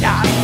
Yeah.